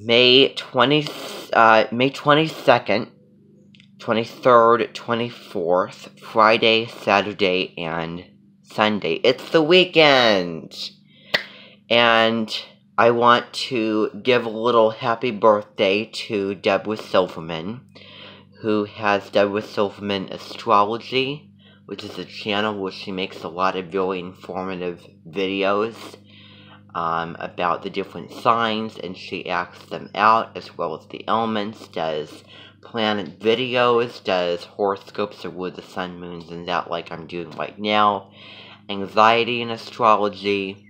May 20, uh, May 22nd, 23rd, 24th, Friday, Saturday, and Sunday. It's the weekend! And I want to give a little happy birthday to Debra Silverman, who has Debra Silverman Astrology, which is a channel where she makes a lot of really informative videos um, about the different signs, and she acts them out as well as the elements, does planet videos, does horoscopes of where the sun, moons, and that like I'm doing right now, anxiety and astrology,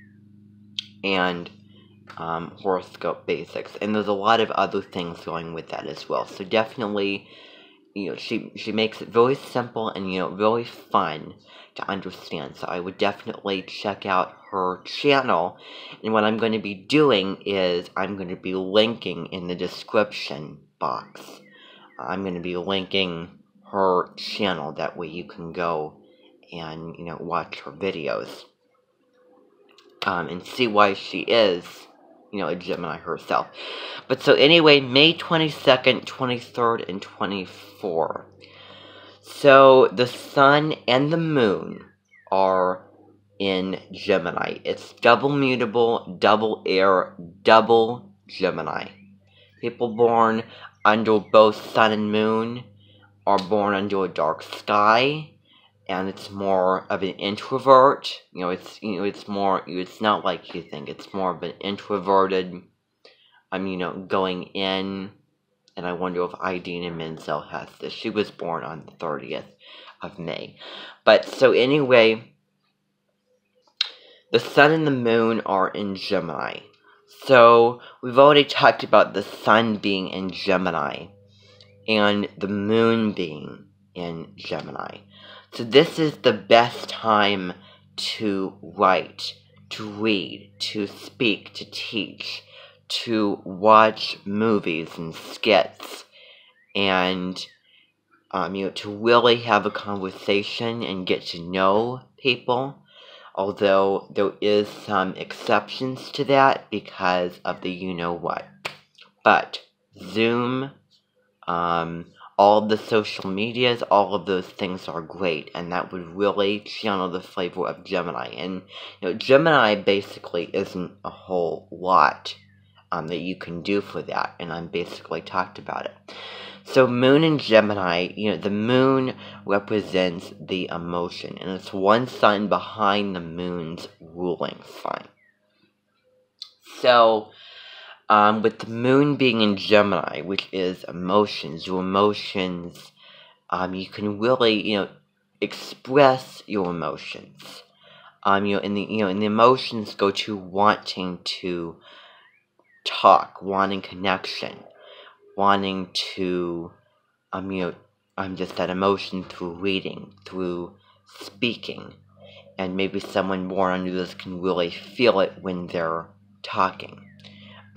and um, horoscope basics. And there's a lot of other things going with that as well. So definitely, you know, she, she makes it very simple and, you know, very fun to understand. So I would definitely check out her channel. And what I'm going to be doing is I'm going to be linking in the description box. I'm going to be linking her channel. That way you can go and, you know, watch her videos. Um, and see why she is, you know, a Gemini herself. But so anyway, May 22nd, 23rd, and 24th. So the sun and the moon are in Gemini. It's double mutable, double air, double Gemini. People born under both sun and moon are born under a dark sky and it's more of an introvert. You know, it's you know, it's more it's not like you think. It's more of an introverted I'm you know, going in and I wonder if Idina Menzel has this. She was born on the 30th of May. But so anyway, the sun and the moon are in Gemini. So we've already talked about the sun being in Gemini and the moon being in Gemini. So this is the best time to write, to read, to speak, to teach, to watch movies and skits, and um, you know, to really have a conversation and get to know people. Although there is some exceptions to that because of the you know what. But Zoom, um, all the social medias, all of those things are great, and that would really channel the flavor of Gemini. And you know, Gemini basically isn't a whole lot um, that you can do for that, and I'm basically talked about it. So Moon and Gemini, you know, the Moon represents the emotion, and it's one sign behind the Moon's ruling sign. So, um, with the moon being in Gemini, which is emotions, your emotions, um, you can really, you know, express your emotions. Um, you know, and the, you know, and the emotions go to wanting to talk, wanting connection, wanting to, um, you know, um, just that emotion through reading, through speaking, and maybe someone born under this can really feel it when they're talking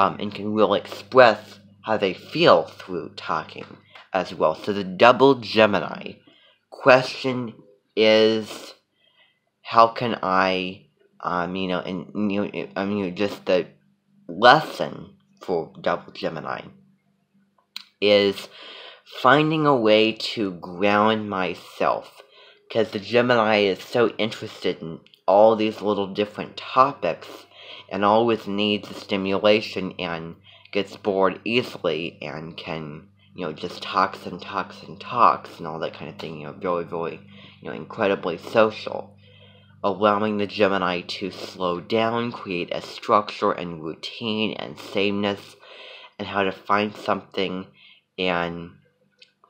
um, and can really express how they feel through talking as well. So the double Gemini question is how can I, um, you know, and you I mean, just the lesson for double Gemini is finding a way to ground myself because the Gemini is so interested in all these little different topics and always needs stimulation and gets bored easily and can, you know, just talks and talks and talks and all that kind of thing, you know, very, very, you know, incredibly social. Allowing the Gemini to slow down, create a structure and routine and sameness, and how to find something and,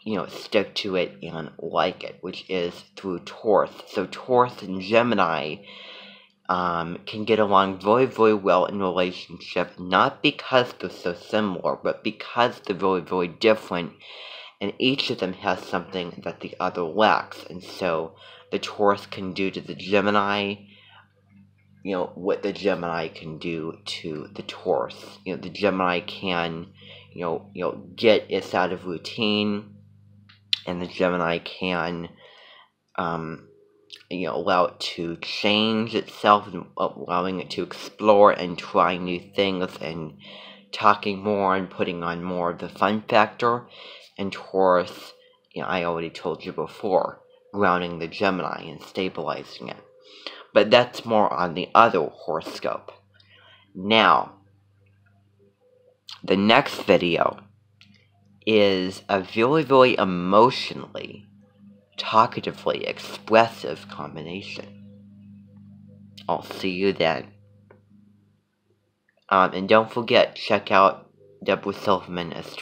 you know, stick to it and like it, which is through Taurus. So Taurus and Gemini um, can get along very, very well in relationship, not because they're so similar, but because they're very, very different, and each of them has something that the other lacks, and so the Taurus can do to the Gemini, you know, what the Gemini can do to the Taurus. You know, the Gemini can, you know, you know, get us out of routine, and the Gemini can, um, you know, allow it to change itself and allowing it to explore and try new things and talking more and putting on more of the fun factor, and Taurus, you know, I already told you before, grounding the Gemini and stabilizing it. But that's more on the other horoscope. Now, the next video is a very, very emotionally, talkatively expressive combination. I'll see you then. Um, and don't forget, check out Debra Silverman as